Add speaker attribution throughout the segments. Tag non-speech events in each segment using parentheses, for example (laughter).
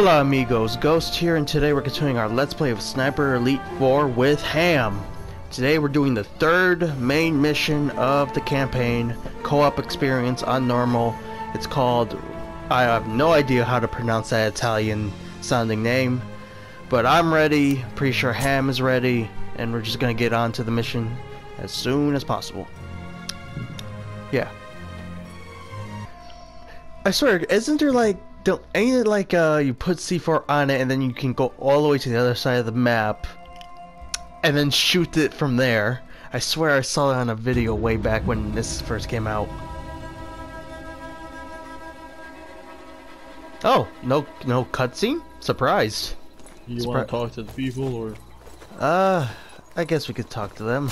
Speaker 1: Hola amigos, Ghost here and today we're continuing our Let's Play of Sniper Elite 4 with Ham. Today we're doing the third main mission of the campaign, co-op experience on normal. It's called, I have no idea how to pronounce that Italian sounding name, but I'm ready, pretty sure Ham is ready, and we're just gonna get on to the mission as soon as possible. Yeah. I swear, isn't there like don't ain't it like uh you put C4 on it and then you can go all the way to the other side of the map and then shoot it from there? I swear I saw it on a video way back when this first came out. Oh, no no cutscene? Surprised.
Speaker 2: You
Speaker 1: Surpri-
Speaker 2: want to talk to the people or?
Speaker 1: Uh I guess we could talk to them.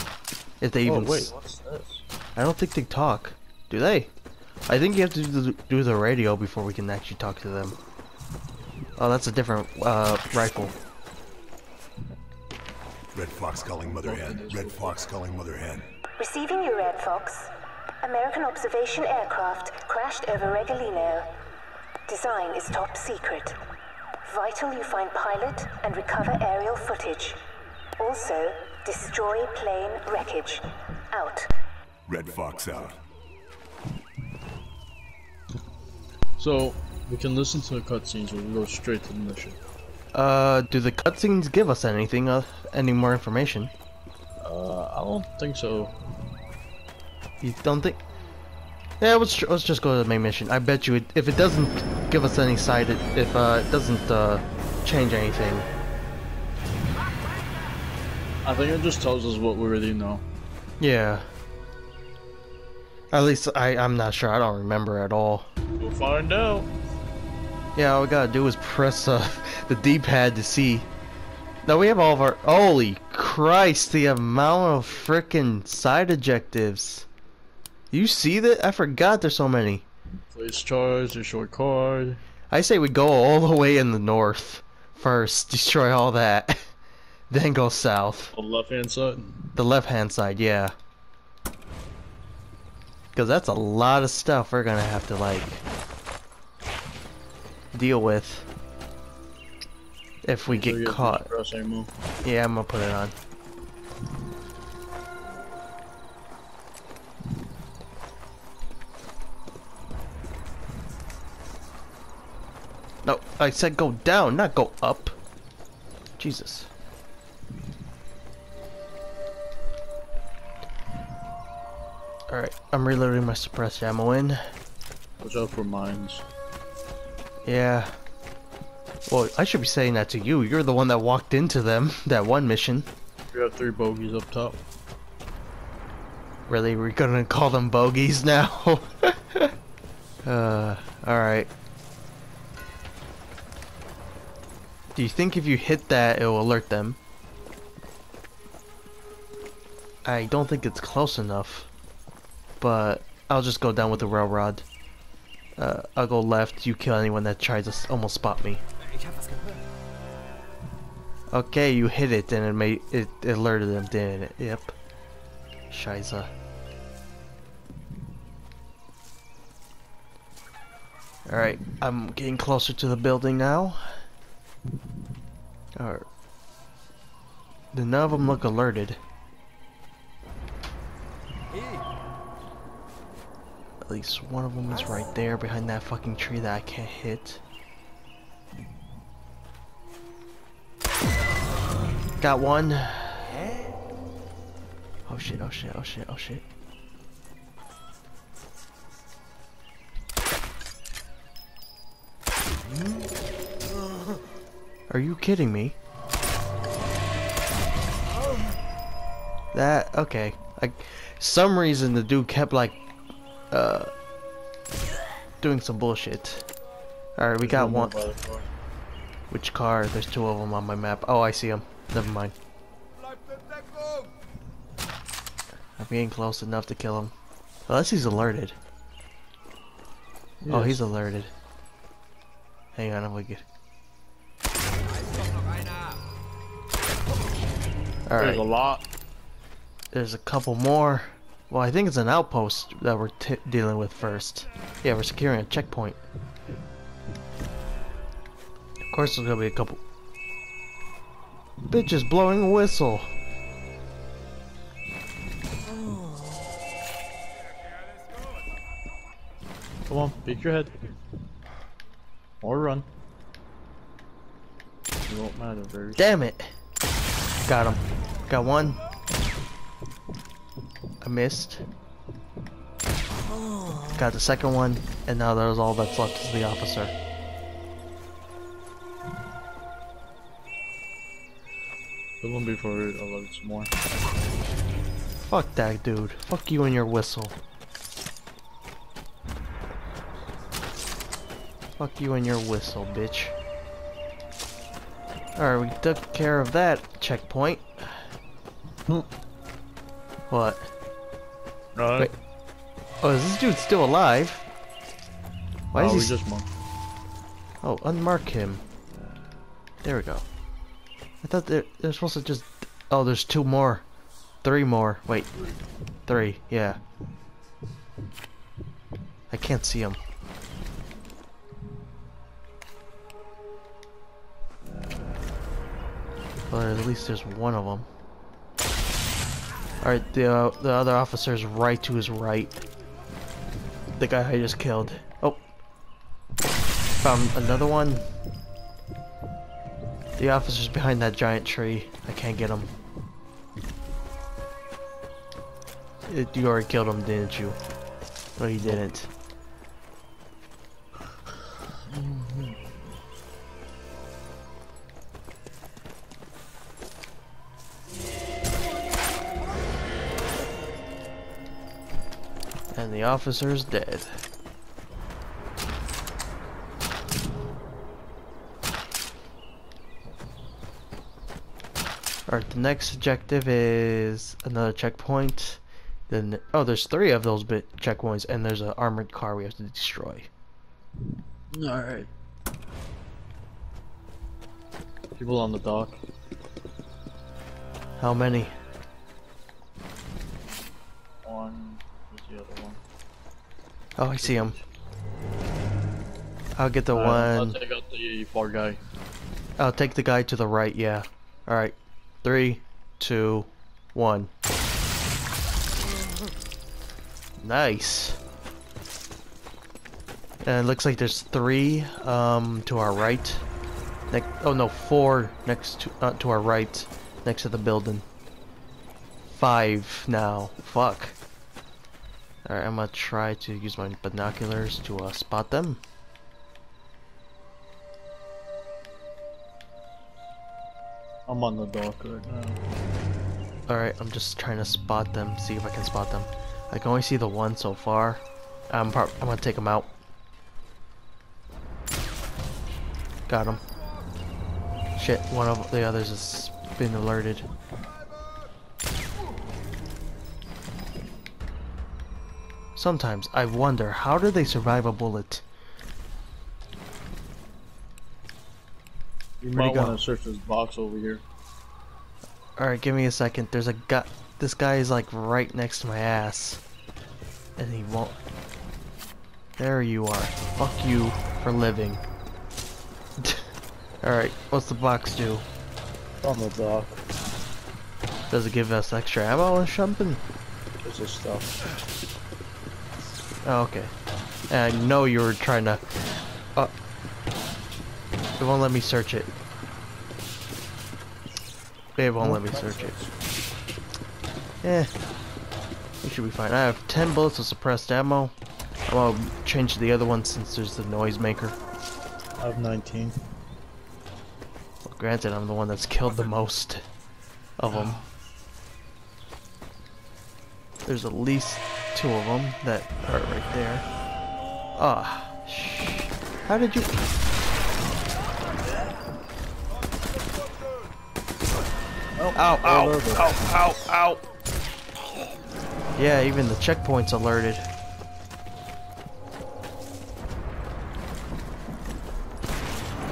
Speaker 1: If they
Speaker 2: Oh
Speaker 1: even
Speaker 2: wait, what's this?
Speaker 1: I don't think they talk. Do they? I think you have to do the, do the radio before we can actually talk to them. Oh, that's a different uh, rifle.
Speaker 3: Red Fox calling Mother Hen. Red Fox calling Mother Hen.
Speaker 4: Receiving you, Red Fox. American observation aircraft crashed over Regilino. Design is top secret. Vital you find pilot and recover aerial footage. Also, destroy plane wreckage. Out.
Speaker 3: Red Fox out.
Speaker 2: So we can listen to the cutscenes or we go straight to the mission.
Speaker 1: Uh, do the cutscenes give us anything, uh, any more information?
Speaker 2: Uh, I don't think so.
Speaker 1: You don't think? Yeah, let's let's just go to the main mission. I bet you, it, if it doesn't give us any side, it, if uh, it doesn't uh, change anything.
Speaker 2: I think it just tells us what we already know.
Speaker 1: Yeah. At least I I'm not sure. I don't remember at all.
Speaker 2: We'll find out.
Speaker 1: Yeah, all we gotta do is press uh, the D-pad to see. Now we have all of our. Holy Christ! The amount of frickin' side objectives. You see that? I forgot there's so many.
Speaker 2: Place charge, a short card.
Speaker 1: I say we go all the way in the north first, destroy all that, (laughs) then go south.
Speaker 2: The left hand side.
Speaker 1: The left-hand side, yeah. Because that's a lot of stuff we're gonna have to like deal with if we get caught.
Speaker 2: to Press ammo.
Speaker 1: Yeah, I'm gonna put it on. No, I said go down, not go up. Jesus. Alright, I'm reloading my suppressed ammo in.
Speaker 2: Watch out for mines.
Speaker 1: Yeah. Well, I should be saying that to you. You're the one that walked into them, (laughs) that one mission.
Speaker 2: We have three bogeys up top.
Speaker 1: Really, we're gonna call them bogeys now? (laughs) uh, alright. Do you think if you hit that, it will alert them? I don't think it's close enough. But I'll just go down with the railroad. Uh, I'll go left, you kill anyone that tries to almost spot me. Okay, you hit it and it made it alerted them, didn't it? Yep. Shiza. Alright, I'm getting closer to the building now. Alright. None of them look alerted. At least one of them is right there behind that fucking tree that I can't hit. Got one. Oh shit, oh shit, oh shit, oh shit. Are you kidding me? That okay. Like some reason the dude kept like uh doing some bullshit. Alright, we
Speaker 2: There's
Speaker 1: got one.
Speaker 2: by the car.
Speaker 1: Which car? There's two of them on my map. Oh, I see them. Never mind. I'm getting close enough to kill him. Unless he's alerted. Oh, he's alerted. Hang on, I'm gonna get.
Speaker 2: There's a lot.
Speaker 1: there's a couple more. Well, I think it's an outpost that we're t dealing with first. Yeah, we're securing a checkpoint. Of course, there's gonna be a couple bitches blowing a whistle.
Speaker 2: Come on, peek your head. Or run. It won't matter very
Speaker 1: Damn it! Got him. Got one. I missed. Got the second one, and now there's all that's left is the officer.
Speaker 2: Kill him before it alerts more.
Speaker 1: Fuck that dude. Fuck you and your whistle. Fuck you and your whistle, bitch. Alright, we took care of that checkpoint.
Speaker 2: Hmm.
Speaker 1: What? Wait. Oh, is this dude still alive? Why
Speaker 2: oh,
Speaker 1: is he?
Speaker 2: just.
Speaker 1: Oh, unmark him. There we go. I thought they're, they're supposed to just... Oh, there's two more. Three more. Wait. Three, yeah. I can't see him. But at least there's one of them. Alright, the, uh, the other officer's right to his right. The guy I just killed. Oh. Found another one. The officer's behind that giant tree. I can't get him. It, you already killed him, didn't you? No, you didn't. And the officer's dead. Alright, the next objective is another checkpoint. Then, oh, there's three of those bit checkpoints, and there's an armored car we have to destroy.
Speaker 2: Alright. People on the dock.
Speaker 1: How many?
Speaker 2: One. Where's the other one?
Speaker 1: Oh, I see him. I'll get the
Speaker 2: Alright, I'll
Speaker 1: one.
Speaker 2: take out the far guy.
Speaker 1: I'll take the guy to the right. Yeah. All right. Three, two, one. Nice. And it looks like there's three um, to our right. Next, oh no, four next to uh, to our right, next to the building. Five now. Fuck. All right, I'm gonna try to use my binoculars to uh, spot them.
Speaker 2: I'm on the dock right now.
Speaker 1: Alright, I'm just trying to spot them, see if I can spot them. I can only see the one so far. I'm, I'm gonna take him out. Got him. Shit, one of the others has been alerted. Sometimes I wonder, how do they survive a bullet?
Speaker 2: You might want to search this box over here.
Speaker 1: Alright, give me a second. There's a guy. This guy is like right next to my ass. And he won't. There you are. Fuck you for living. (laughs) Alright, what's the box do?
Speaker 2: On the dock.
Speaker 1: Does it give us extra ammo or something?
Speaker 2: There's this stuff.
Speaker 1: Oh, okay. And I know you were trying to. Uh, it won't let me search it. It won't let me search it. Eh. We should be fine. I have 10 bullets of suppressed ammo. Gonna change the other one since there's the noisemaker.
Speaker 2: I have 19.
Speaker 1: Well, granted, I'm the one that's killed the most of them. There's at least two of them that are right there. Ah, shh. How did you?
Speaker 2: Oh,
Speaker 1: Ow, ow,
Speaker 2: there, there.
Speaker 1: ow, ow, ow. Yeah, even the checkpoint's alerted.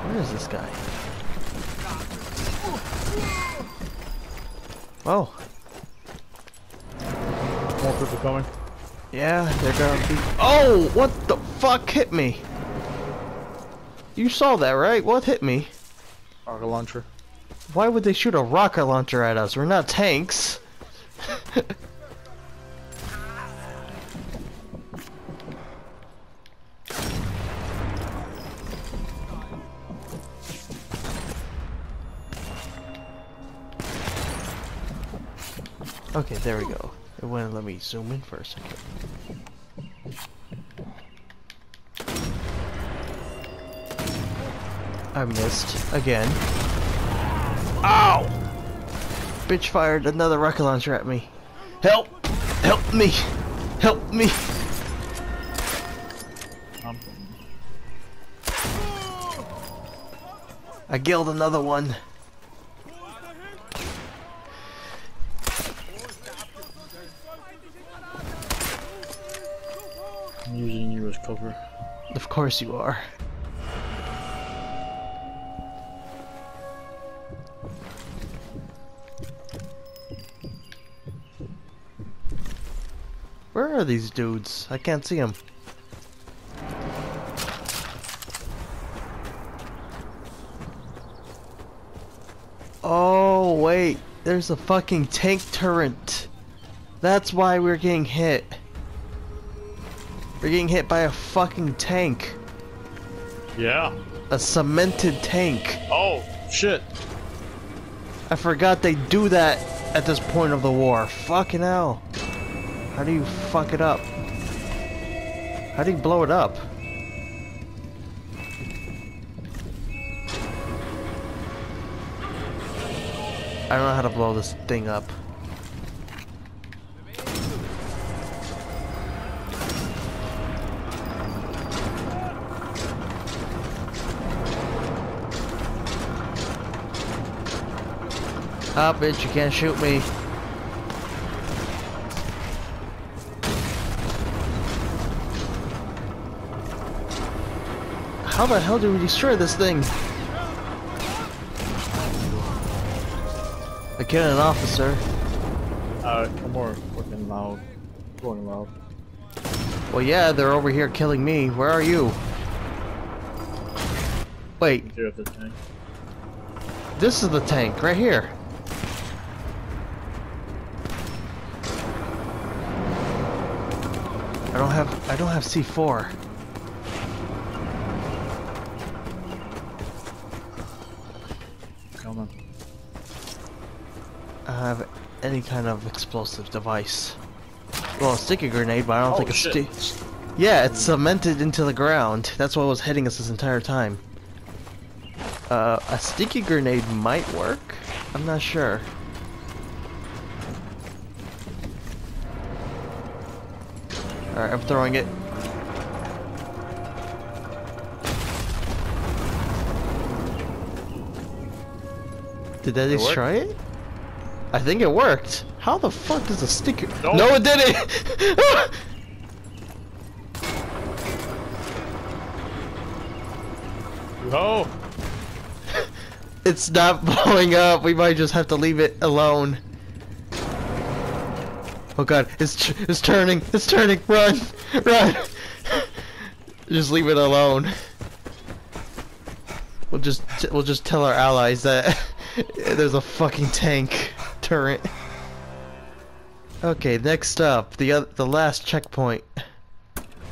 Speaker 1: Where is this guy? Oh,
Speaker 2: More people coming.
Speaker 1: Yeah, they're gonna be. Oh, what the fuck hit me? You saw that, right? What hit me?
Speaker 2: Rocket launcher.
Speaker 1: Why would they shoot a rocket launcher at us? We're not tanks. (laughs) okay, there we go. It wouldn't let me zoom in for a second. I missed again. Ow! Bitch fired another rocket launcher at me. Help! Help me! Help me!
Speaker 2: Um,
Speaker 1: I killed another one. Course you are. Where are these dudes? I can't see them. Oh, wait. There's a fucking tank turret. That's why we're getting hit. We're getting hit by a fucking tank.
Speaker 2: Yeah.
Speaker 1: A cemented tank.
Speaker 2: Oh, shit.
Speaker 1: I forgot they do that at this point of the war. Fucking hell. How do you fuck it up? How do you blow it up? I don't know how to blow this thing up. Ah, bitch, you can't shoot me. How the hell do we destroy this thing? I killed an officer.
Speaker 2: Uh, come more fucking loud. Going loud.
Speaker 1: Well, yeah, they're over here killing me. Where are you? Wait,
Speaker 2: Here at the tank.
Speaker 1: this is the tank right here. I don't have C4.
Speaker 2: Coming.
Speaker 1: I have any kind of explosive device. Well, a sticky grenade, but I don't
Speaker 2: Oh,
Speaker 1: think it's
Speaker 2: shit.
Speaker 1: sti- Yeah, it's cemented into the ground. That's what was hitting us this entire time. Uh, a sticky grenade might work. I'm not sure. Alright, I'm throwing it. Did that
Speaker 2: It
Speaker 1: destroy it? I think it worked. How the fuck does a sticker?
Speaker 2: No.
Speaker 1: no it didn't! (laughs)
Speaker 2: Oh!
Speaker 1: It's not (laughs) blowing up. We might just have to leave it alone. Oh god, it's it's turning. It's turning. Run, run. just leave it alone. We'll just we'll just tell our allies that (laughs) there's a fucking tank turret. Okay, next up, the the last checkpoint.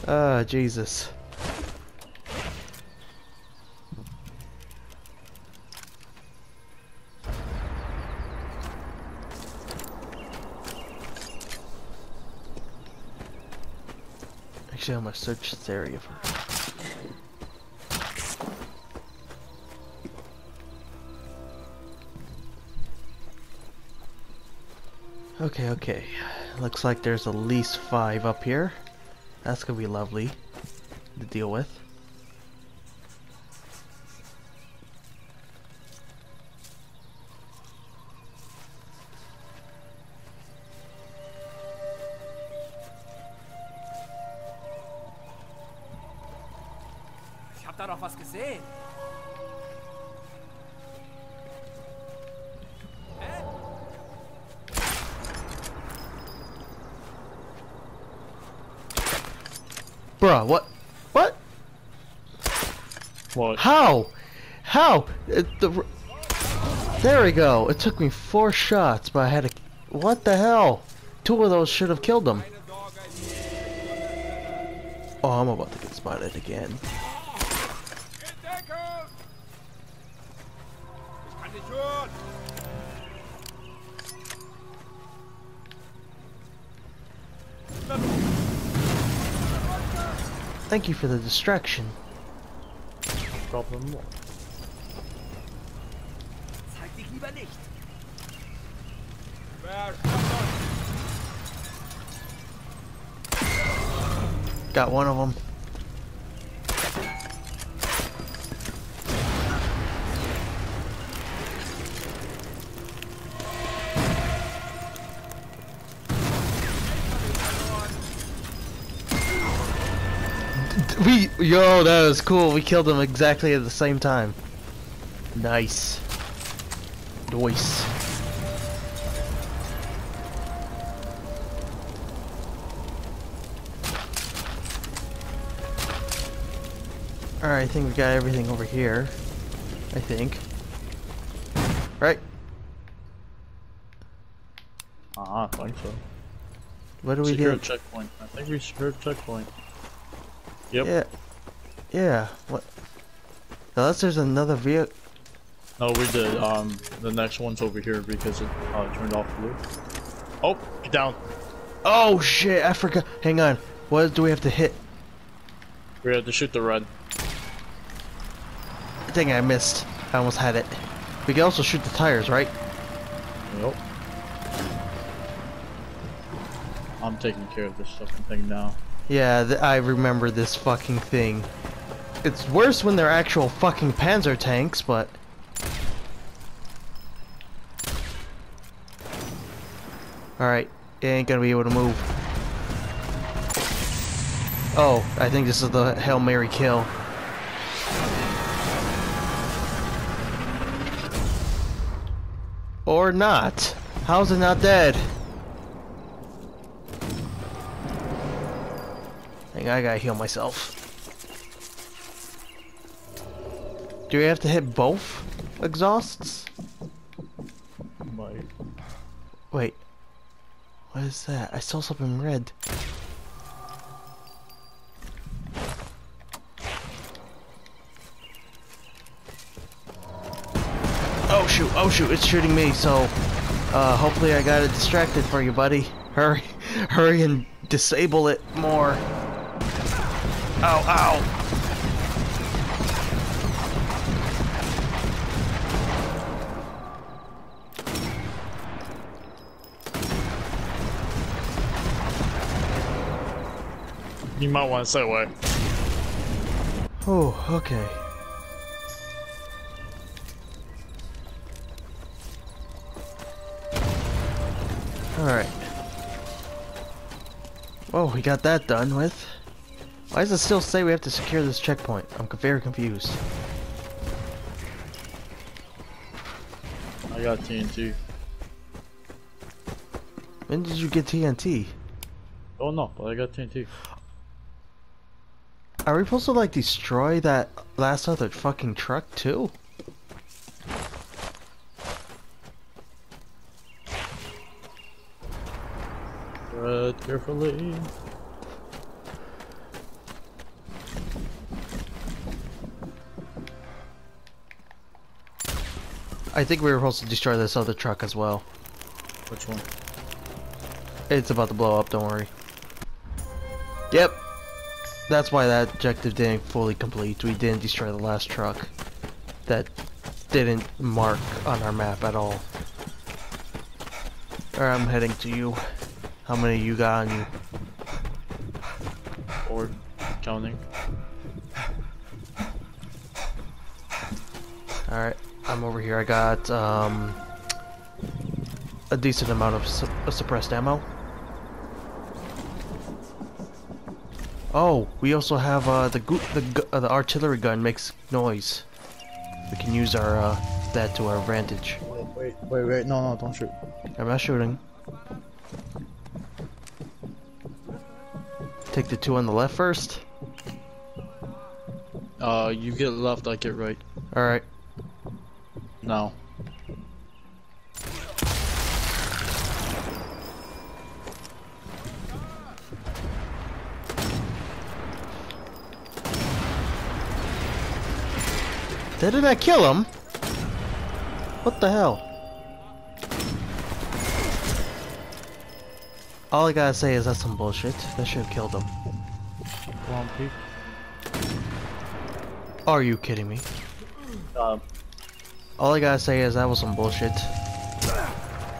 Speaker 1: Ah, Jesus. Actually, I'm gonna search this area first. Okay, okay. Looks like there's at least five up here. That's gonna be lovely to deal with. Go. It took me four shots, but I had a. What the hell? Two of those should have killed him. Oh, I'm about to get spotted again. Thank you for the distraction.
Speaker 2: Problem
Speaker 1: Got one of them. We yo, that was cool. We killed them exactly at the same time. Nice. Nice. Alright, I think we got everything over here. I think. Right?
Speaker 2: Ah, I think so.
Speaker 1: What do we
Speaker 2: Secure
Speaker 1: do?
Speaker 2: checkpoint. I think we secured checkpoint. Yep.
Speaker 1: Yeah. Yeah. What? Unless there's another vehicle.
Speaker 2: No, we did. Um, the next one's over here because it uh, turned off blue. Oh, get down.
Speaker 1: Oh shit! I forgot. Hang on. What do we have to hit?
Speaker 2: We have to shoot the red.
Speaker 1: Dang, I missed. I almost had it. We can also shoot the tires, right?
Speaker 2: Yep. I'm taking care of this fucking thing now.
Speaker 1: Yeah, th I remember this fucking thing. It's worse when they're actual fucking Panzer tanks, but. Alright, it ain't gonna be able to move. Oh, I think this is the Hail Mary kill. Or not. How's it not dead? Hang on, I gotta heal myself. Do we have to hit both exhausts?
Speaker 2: Might.
Speaker 1: Wait. What is that? I saw something red. Shoot, oh shoot, it's shooting me, so uh, hopefully I got it distracted for you, buddy. Hurry, (laughs) hurry and disable it more. Ow, ow.
Speaker 2: You might want to stay away.
Speaker 1: Oh, okay. We got that done with. Why does it still say we have to secure this checkpoint? I'm very confused.
Speaker 2: I got TNT.
Speaker 1: When did you get TNT?
Speaker 2: Oh no, but I got TNT.
Speaker 1: Are we supposed to like destroy that last other fucking truck too?
Speaker 2: Tread carefully.
Speaker 1: I think we were supposed to destroy this other truck as well.
Speaker 2: Which one?
Speaker 1: It's about to blow up, don't worry. Yep. That's why that objective didn't fully complete. We didn't destroy the last truck. That didn't mark on our map at all. Alright, I'm heading to you. How many you got on you?
Speaker 2: Or counting.
Speaker 1: Alright, I'm over here. I got, um... A decent amount of su suppressed ammo. Oh, we also have, uh, the gu the, gu uh, the artillery gun makes noise. We can use our, uh, that to our advantage.
Speaker 2: Wait, wait, wait, wait. No, no, don't shoot.
Speaker 1: I'm not shooting. Take the two on the left first.
Speaker 2: Uh, you get left, I get right.
Speaker 1: Alright.
Speaker 2: No.
Speaker 1: Did I kill him? What the hell? All I gotta say is that's some bullshit. That should have killed him.
Speaker 2: Come on, peek.
Speaker 1: Are you kidding me?
Speaker 2: Um,
Speaker 1: All I gotta say is that was some bullshit.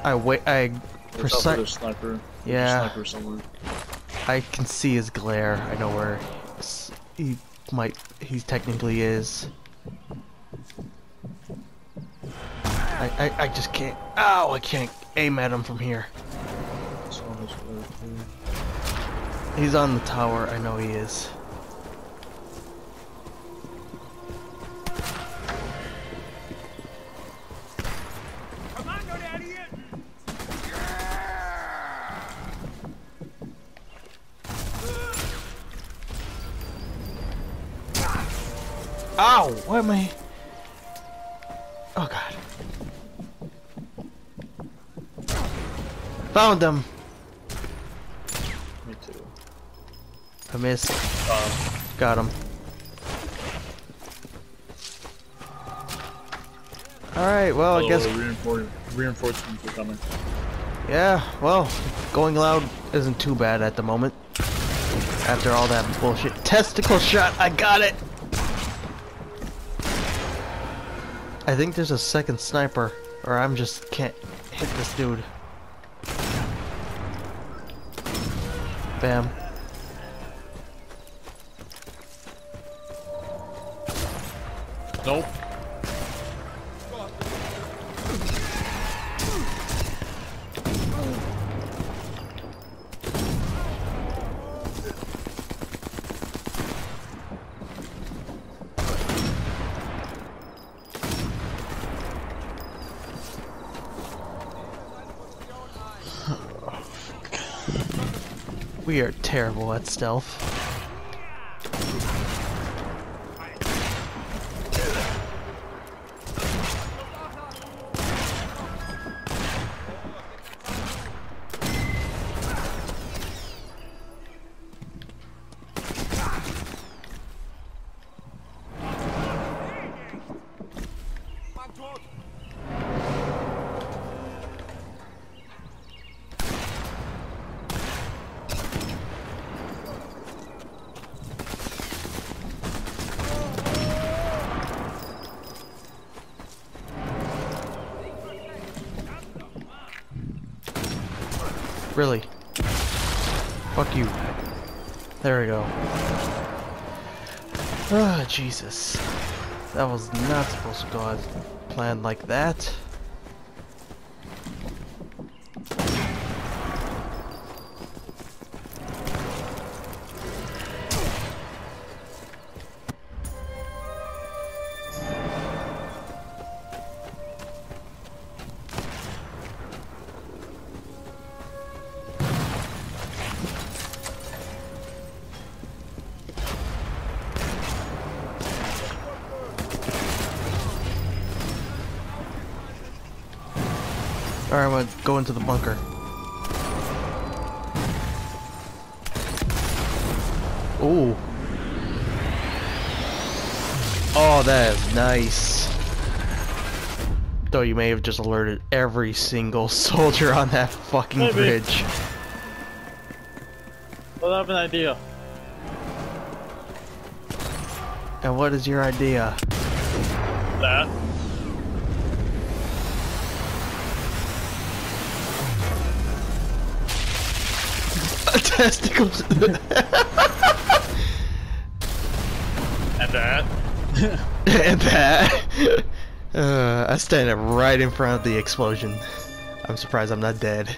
Speaker 1: I wait. I
Speaker 2: watch out
Speaker 1: precise.
Speaker 2: sniper.
Speaker 1: Yeah.
Speaker 2: Sniper somewhere.
Speaker 1: I can see his glare. I know where s- he might. He technically is. I, I I just can't. Ow! I can't aim at him from here. He's on the tower. I know he is. Ow! Why am I? Oh god. Found him.
Speaker 2: Me too.
Speaker 1: I missed.
Speaker 2: Um,
Speaker 1: Got him. Alright, well, I
Speaker 2: oh,
Speaker 1: guess.
Speaker 2: reinfor reinforcements are coming.
Speaker 1: Yeah, well, going loud isn't too bad at the moment. After all that bullshit. Testicle shot! I got it! I think there's a second sniper, or I'm just can't hit this dude. Bam.
Speaker 2: Nope.
Speaker 1: We are terrible at stealth. Really. Fuck you. There we go. Ah, Jesus. That was not supposed to go as planned like that. Go into the bunker. Ooh. Oh, that is nice. Though you may have just alerted every single (laughs) soldier on that fucking
Speaker 2: Maybe.
Speaker 1: bridge.
Speaker 2: Well, I have an idea.
Speaker 1: And what is your idea?
Speaker 2: That.
Speaker 1: Testicles.
Speaker 2: And that. (laughs)
Speaker 1: and that. Uh, I stand up right in front of the explosion. I'm surprised I'm not dead.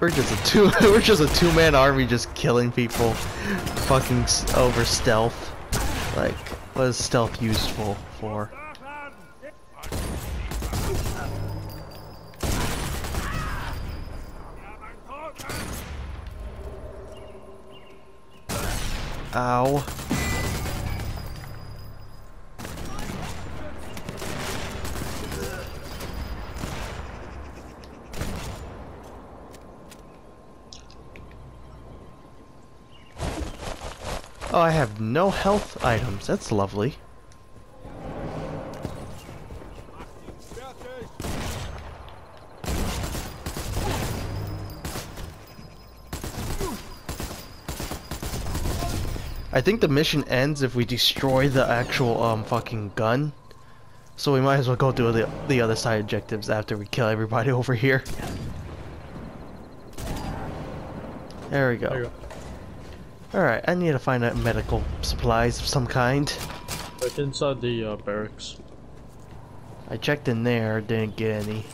Speaker 1: We're just a two. (laughs) we're just a two-man army, just killing people, fucking over stealth. Like, what is stealth useful for? Ow. Oh, I have no health items. That's lovely. I think the mission ends if we destroy the actual um fucking gun. So we might as well go do the the other side objectives after we kill everybody (laughs) over here. There we go.
Speaker 2: go.
Speaker 1: Alright, I need to find out medical supplies of some kind.
Speaker 2: Right inside the uh, barracks.
Speaker 1: I checked in there, didn't get any.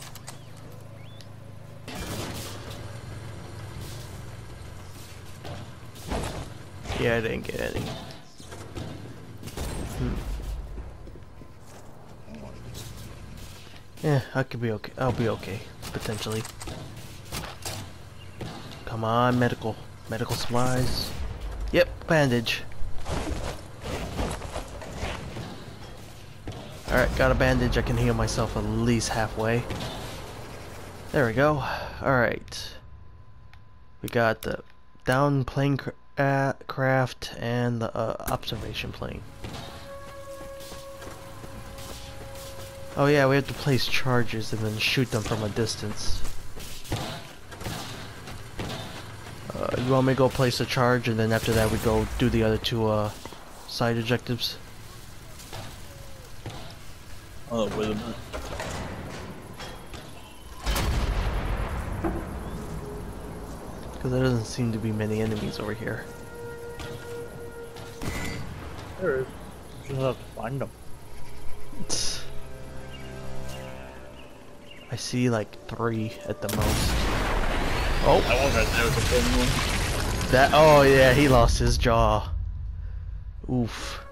Speaker 1: Yeah, I didn't get any. Hmm. Yeah, I could be okay. I'll be okay, potentially. Come on, medical. Medical supplies. Yep, bandage. Alright, got a bandage. I can heal myself at least halfway. There we go. Alright. We got the down plane cr uh, craft and the uh, observation plane. Oh yeah, we have to place charges and then shoot them from a distance. Uh, you want me to go place a charge and then after that we go do the other two uh, side objectives?
Speaker 2: Oh, wait a minute.
Speaker 1: Because there doesn't seem to be many enemies over here.
Speaker 2: There is. You just have to find them.
Speaker 1: I see like three at the most. Oh,
Speaker 2: That one right there is a thin one.
Speaker 1: that. Oh yeah, he lost his jaw. Oof.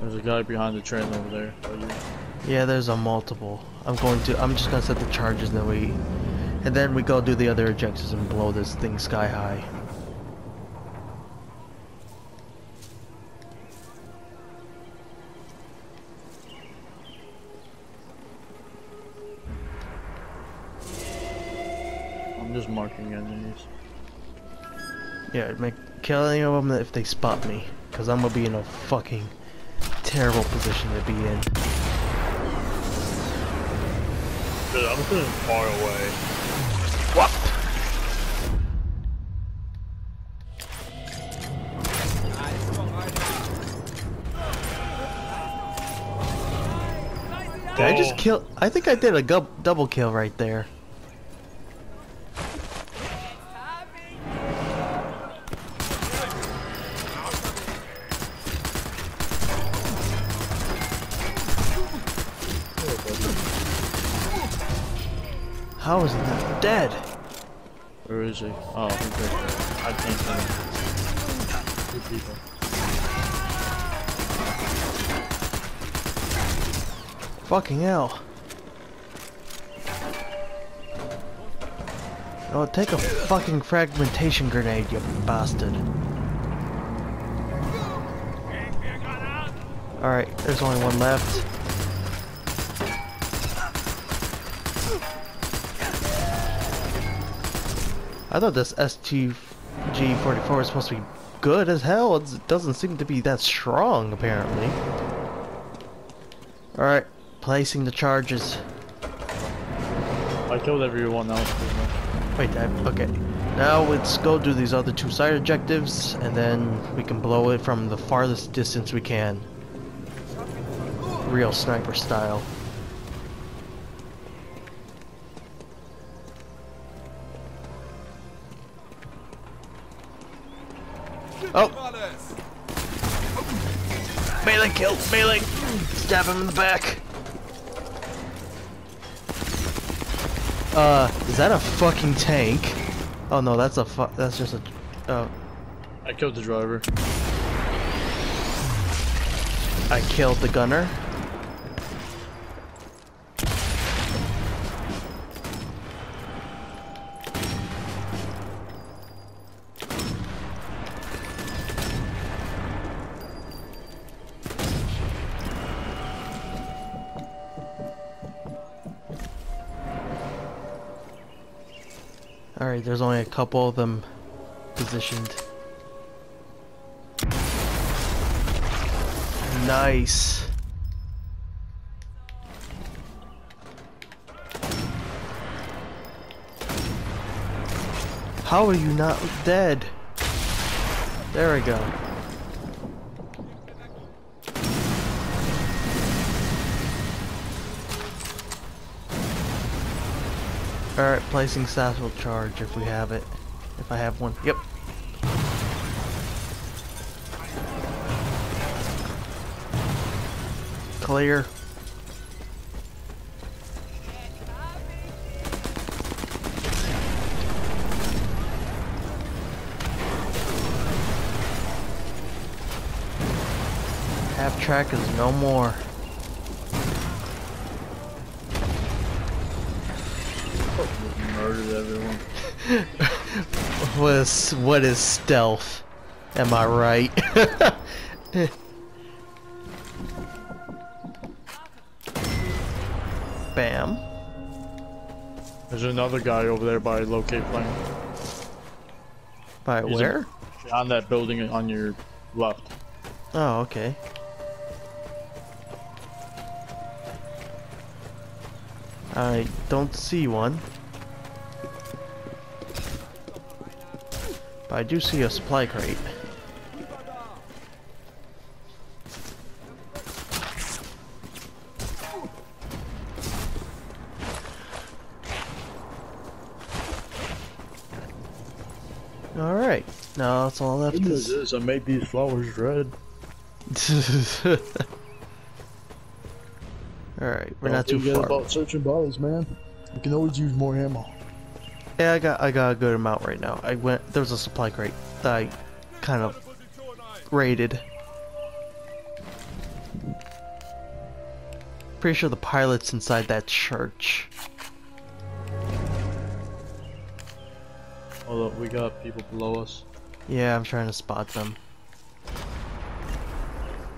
Speaker 2: There's a guy behind the train over there. Oh,
Speaker 1: Yeah, there's a multiple. I'm going to. I'm just gonna set the charges and then we, and then we go do the other objectives and blow this thing sky high.
Speaker 2: I'm just marking enemies.
Speaker 1: Yeah, make kill any of them if they spot me, cause I'm gonna be in a fucking terrible position to be in.
Speaker 2: Dude, I'm sitting far away.
Speaker 1: Did I just
Speaker 2: Oh.
Speaker 1: kill? I think I did a double kill right there. Fucking hell. Oh, take a fucking fragmentation grenade, you bastard. Alright, there's only one left. I thought this STG-44 was supposed to be good as hell. It doesn't seem to be that strong, apparently. Alright, placing the charges.
Speaker 2: I killed everyone else.
Speaker 1: Wait, I, okay. Now let's go do these other two side objectives, and then we can blow it from the farthest distance we can. Real sniper style. Oh, melee kill, melee! Stab him in the back. Uh, is that a fucking tank? Oh no, that's a fu- that's just a, uh,
Speaker 2: I killed the driver.
Speaker 1: I killed the gunner. Alright, there's only a couple of them positioned. Nice. How are you not dead? There we go. Alright, placing satchel charge if we have it. If I have one. Yep. Clear. Half track is no more. What is what is stealth? Am I right? (laughs) Bam.
Speaker 2: There's another guy over there by locate plane.
Speaker 1: By
Speaker 2: He's a-
Speaker 1: where?
Speaker 2: On that building on your left.
Speaker 1: Oh, okay. I don't see one. But I do see a supply crate. Alright, now that's all left is...
Speaker 2: news is I made these flowers red. (laughs)
Speaker 1: Alright, we're
Speaker 2: Don't
Speaker 1: not too far.
Speaker 2: about searching bodies, man. You can always use more ammo.
Speaker 1: Yeah, I got I got a good amount right now. I went there was a supply crate that I kind of raided. Pretty sure the pilot's inside that church.
Speaker 2: Hold up, we got people below us.
Speaker 1: Yeah, I'm trying to spot them.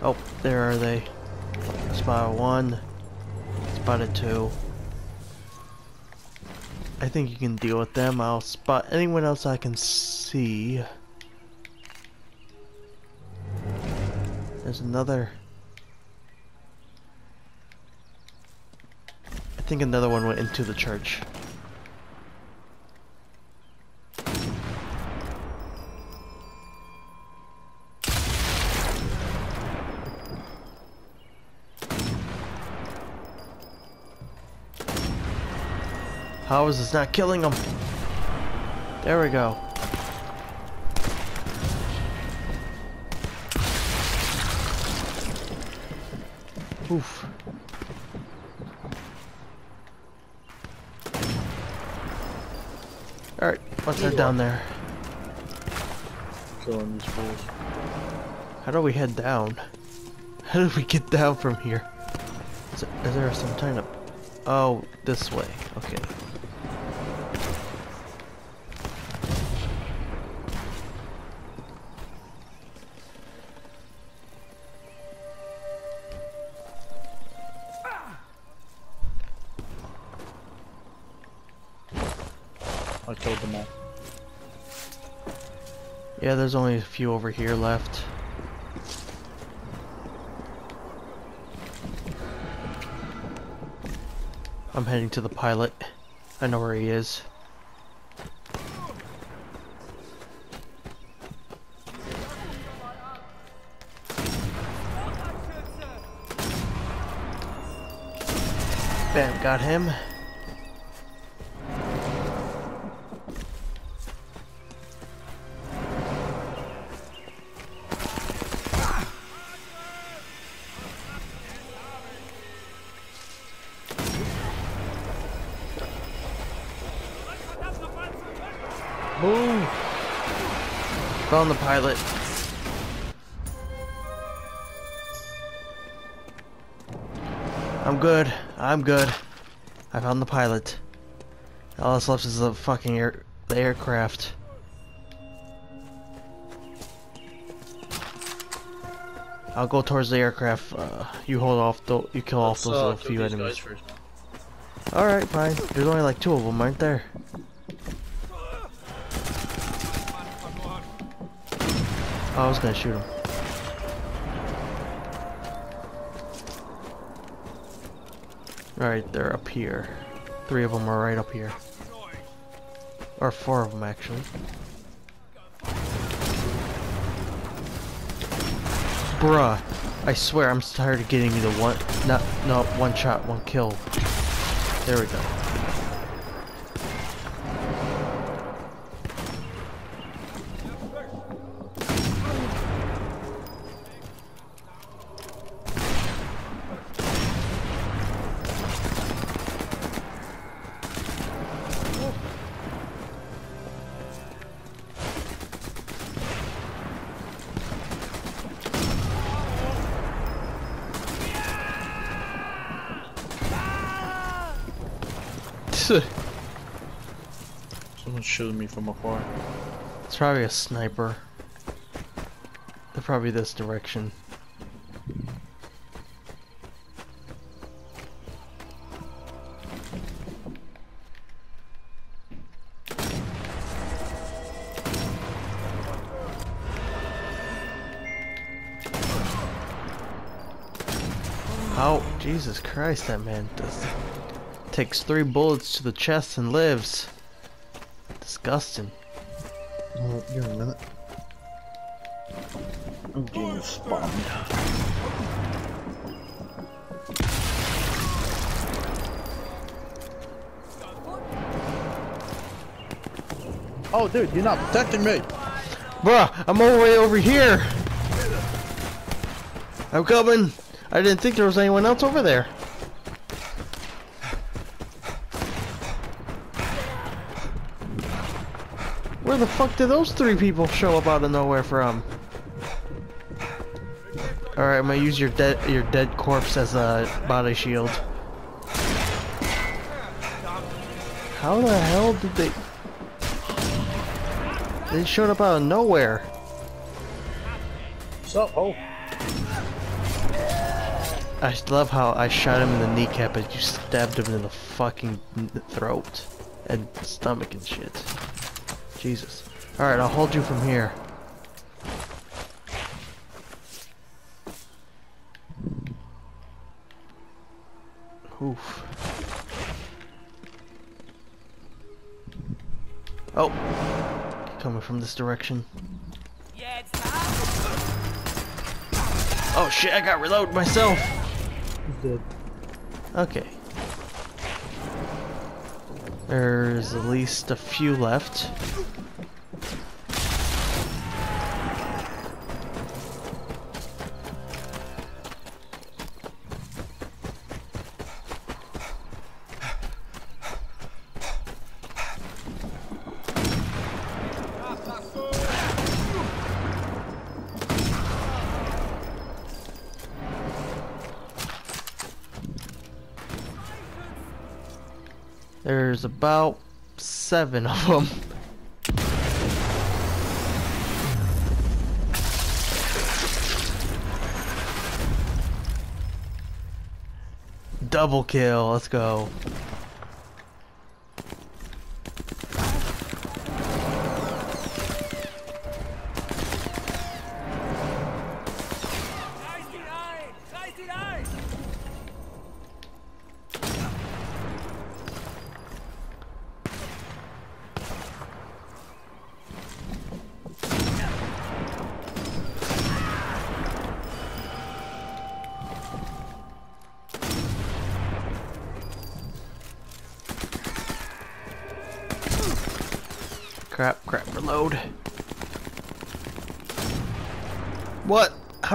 Speaker 1: Oh, there are they. Spot one. Spotted two. I think you can deal with them. I'll spot anyone else I can see. There's another. I think another one went into the church. How is this not killing him? There we go. Oof. Alright, let's head down there.
Speaker 2: Killing these fools.
Speaker 1: How do we head down? (laughs) How do we get down from here? Is, there- is there some kind of... Oh, this way. Okay. Yeah, there's only a few over here left. I'm heading to the pilot. I know where he is. Bam, got him. Found the pilot. I'm good. I'm good. I found the pilot. All that's left is the fucking air the aircraft. I'll go towards the aircraft. Uh, you hold off. Th you kill off those
Speaker 2: Let's, uh,
Speaker 1: few enemies. All right, fine. There's only like two of them, aren't there? Oh, I was gonna shoot him. Alright, they're up here. Three of them are right up here. Or four of them, actually. Bruh, I swear I'm tired of getting the one, not, no, one shot, one kill. There we go.
Speaker 2: Someone's shooting me from afar.
Speaker 1: It's probably a sniper. They're probably this direction. Oh, Jesus Christ, that man does takes three bullets to the chest and lives. Disgusting.
Speaker 2: Oh, give me a minute. I'm getting spawned. Oh, dude, you're not protecting me.
Speaker 1: Bruh, I'm all the way over here. I'm coming. I didn't think there was anyone else over there. The fuck did those three people show up out of nowhere from? Alright, I'm gonna use your dead your dead corpse as a body shield. How the hell did they They showed up out of nowhere.
Speaker 2: What's up, oh?
Speaker 1: I love how I shot him in the kneecap and you stabbed him in the fucking throat and stomach and shit. Jesus. Alright, I'll hold you from here. Oof. Oh! Coming from this direction. Oh shit, I got reload myself!
Speaker 2: Dead.
Speaker 1: Okay. There's at least a few left. There's about seven of them. Double kill, let's go.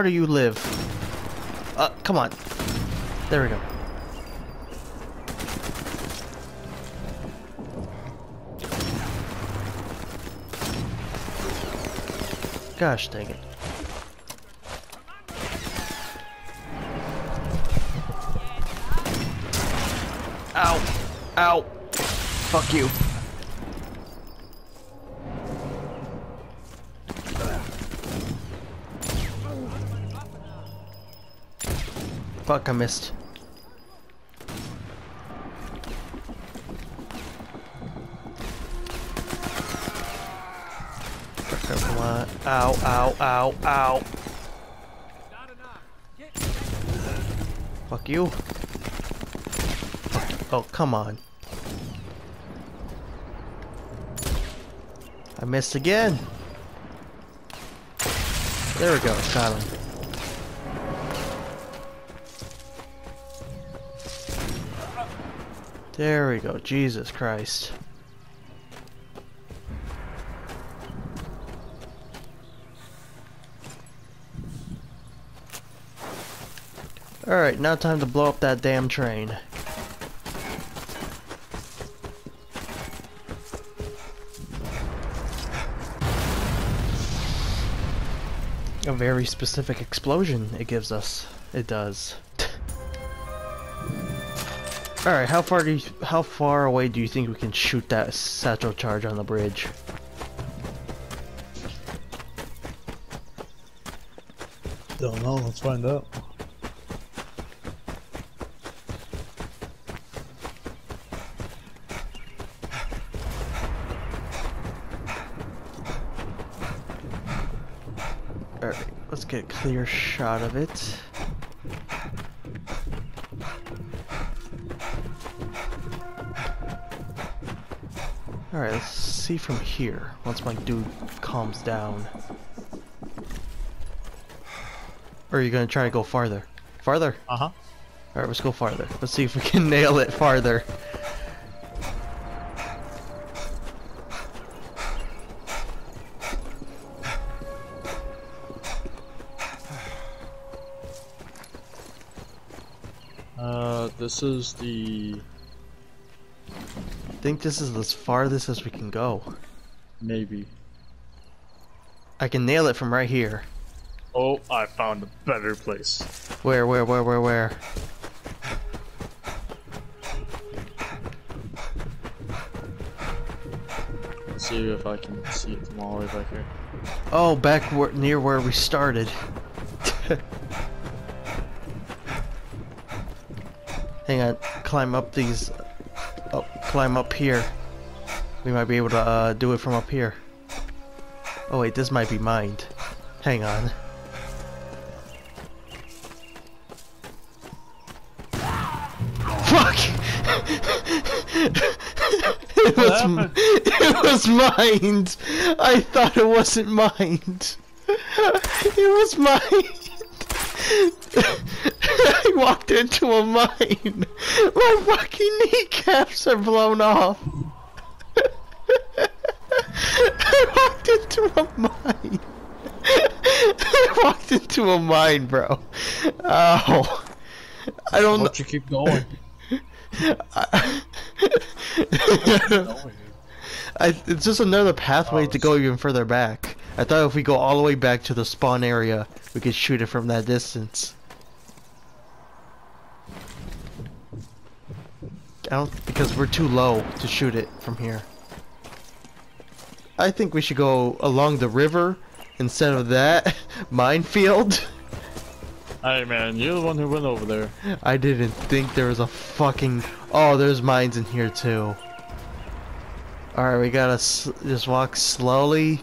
Speaker 1: Do you live? Uh, come on. There we go. Gosh dang it. Ow! Ow! Fuck you. Fuck, I missed. Come on. Ow, ow, ow, ow. Fuck you. Oh, come on. I missed again. There we go, got him. There we go, Jesus Christ. Alright, now time to blow up that damn train. A very specific explosion it gives us. It does. Alright, how far do you, how far away do you think we can shoot that satchel charge on the bridge?
Speaker 2: Don't know. Let's find out.
Speaker 1: Alright, let's get a clear shot of it. Alright, let's see from here, once my dude calms down. Or are you gonna try to go farther? Farther?
Speaker 2: Uh huh.
Speaker 1: Alright, let's go farther. Let's see if we can (laughs) nail it farther.
Speaker 2: Uh, this is the
Speaker 1: think this is as farthest as we can go.
Speaker 2: maybe.
Speaker 1: I can nail it from right here.
Speaker 2: Oh, I found a better place.
Speaker 1: Where, where, where, where, where?
Speaker 2: Let's see if I can see it from all the way back here.
Speaker 1: Oh, back where, near where we started. (laughs) Hang on, climb up these. Climb up here. We might be able to uh, do it from up here. Oh wait, this might be mined. Hang on. Fuck! (laughs) it, was, it was mined! I thought it wasn't mined. (laughs) It was mined. (laughs) I walked into a mine. (laughs) My fucking kneecaps are blown off. (laughs) I walked into a mine. (laughs) I walked into a mine, bro. Oh. I don't know.
Speaker 2: You keep going?
Speaker 1: I, it's just another pathway to go even further back. I thought if we go all the way back to the spawn area, we could shoot it from that distance. I don't because we're too low to shoot it from here. I think we should go along the river instead of that (laughs) minefield.
Speaker 2: Hey man, you're the one who went over there.
Speaker 1: I didn't think there was a fucking. Oh, there's mines in here too. Alright, we gotta s just walk slowly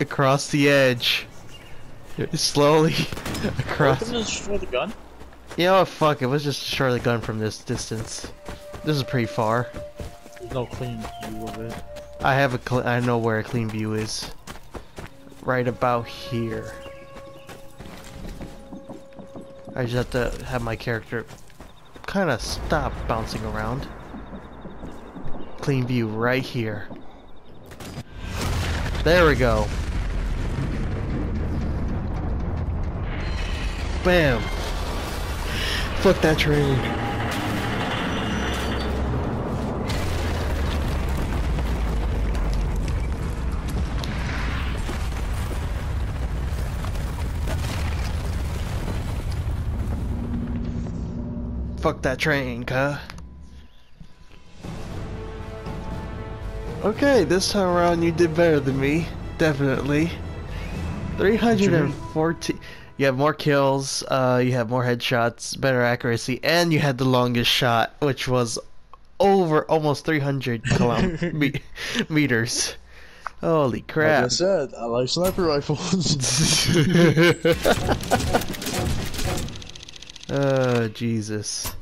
Speaker 1: across the edge. Slowly (laughs) across.
Speaker 2: You just the gun?
Speaker 1: You know what? Fuck it. Let's just shore the gun from this distance. This is pretty far.
Speaker 2: There's no clean view of it.
Speaker 1: I have a. Cl I know where a clean view is. Right about here. I just have to have my character kind of stop bouncing around. Clean view right here. There we go. Bam. Fuck that train. Fuck that train, cuh. Okay, this time around you did better than me. Definitely. 314. You have more kills, uh, you have more headshots, better accuracy, and you had the longest shot, which was over almost 300 (laughs) kilom- me- meters. Holy crap.
Speaker 2: Like I said, I like sniper rifles. (laughs) (laughs)
Speaker 1: oh, Jesus.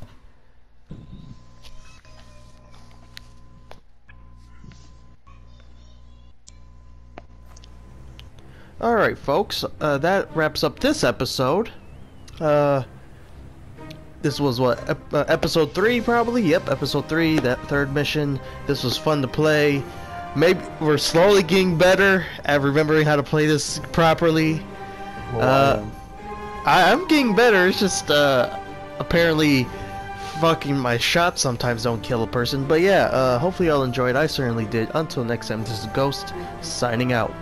Speaker 1: Alright, folks, uh, that wraps up this episode. Uh, this was what, ep- uh, episode 3 probably? Yep, episode 3, that third mission. This was fun to play. Maybe we're slowly getting better at remembering how to play this properly. Uh, I, I'm getting better. It's just uh, apparently fucking my shots sometimes don't kill a person. But yeah, uh, hopefully y'all enjoyed. I certainly did. Until next time, this is Ghost signing out.